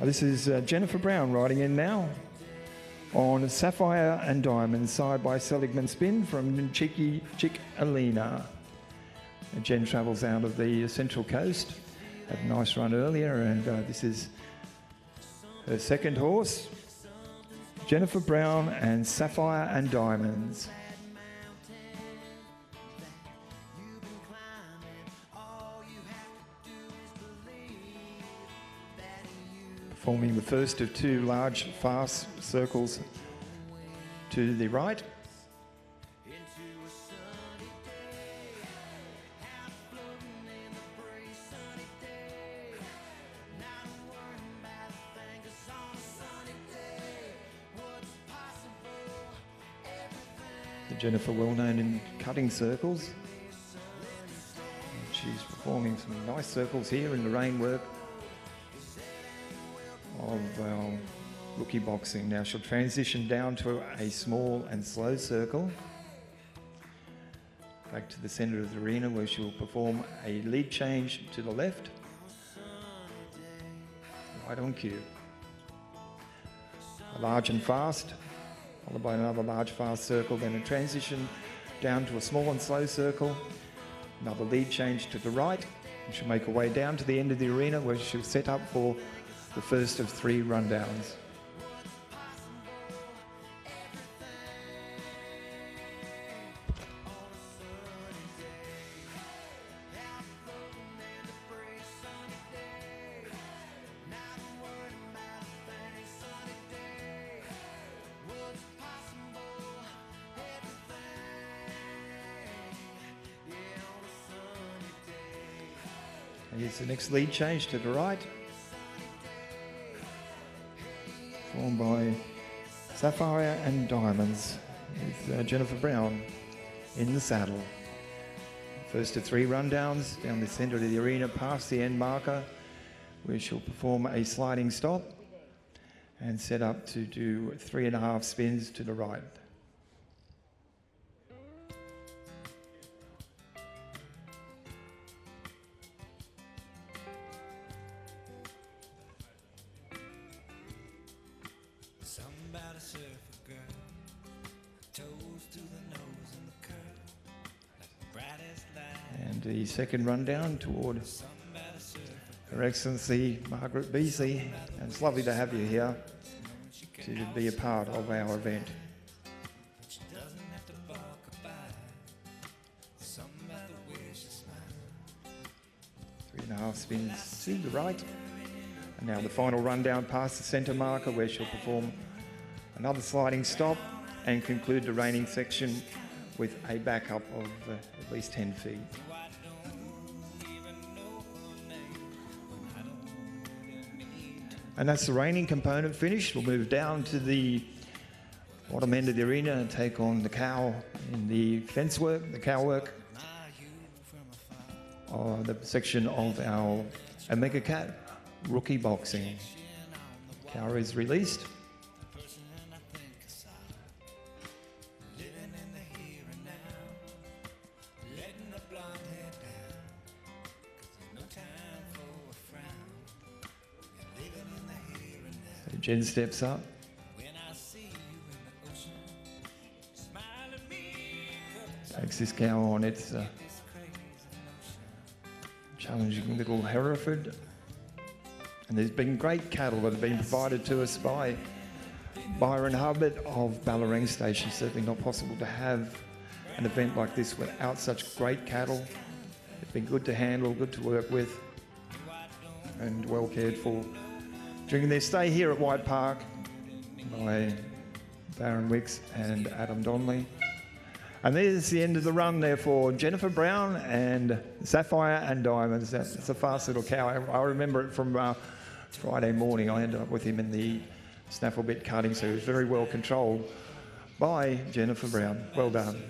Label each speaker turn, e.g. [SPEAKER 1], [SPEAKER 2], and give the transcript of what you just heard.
[SPEAKER 1] Uh, This is uh, Jennifer Brown riding in now on Sapphire and Diamond side by Seligman Spin from Cheeky Chick Alina. Jen travels out of the Central Coast. Had a nice run earlier, and uh, this is her second horse, Jennifer Brown and Sapphire and Diamonds. Performing the first of two large fast circles to the right. Jennifer well known in cutting circles. And she's performing some nice circles here in the rein work of our rookie boxing. Now she'll transition down to a small and slow circle. Back to the centre of the arena where she'll perform a lead change to the left. Right on cue. A large and fast, followed by another large fast circle, then a transition down to a small and slow circle. Another lead change to the right. She'll make her way down to the end of the arena where she'll set up for the first of three rundowns. Here's the next lead change to the right. Formed by Sapphire and Diamonds with uh, Jennifer Brown in the saddle. First of three rundowns down the centre of the arena past the end marker where she'll perform a sliding stop and set up to do three and a half spins to the right.
[SPEAKER 2] The
[SPEAKER 1] second rundown toward Her Excellency Margaret Beazley. And it's lovely to have you here to be a part of our event. Three and a half spins to the right. And now the final rundown past the centre marker where she'll perform another sliding stop and conclude the reining section with a backup of uh, at least 10 feet. And that's the reining component finished. We'll move down to the bottom end of the arena and take on the cow in the fence work, the cow work. Uh, the section of our Omega Cat rookie boxing. Cow is released. Jen steps up. Takes this cow on its uh,
[SPEAKER 2] crazy notion.
[SPEAKER 1] challenging little Hereford. And there's been great cattle that have been provided to us by Byron Hubbard of Ballarang Station. Certainly not possible to have an event like this without such great cattle. They've been good to handle, good to work with, and well cared for. During their stay here at White Park by Darren Wicks and Adam Donnelly. And there's the end of the run there for Jennifer Brown and Sapphire and Diamonds. That's a fast little cow. I, I remember it from uh, Friday morning. I ended up with him in the snaffle bit cutting, so he was very well controlled by Jennifer Brown. Well done.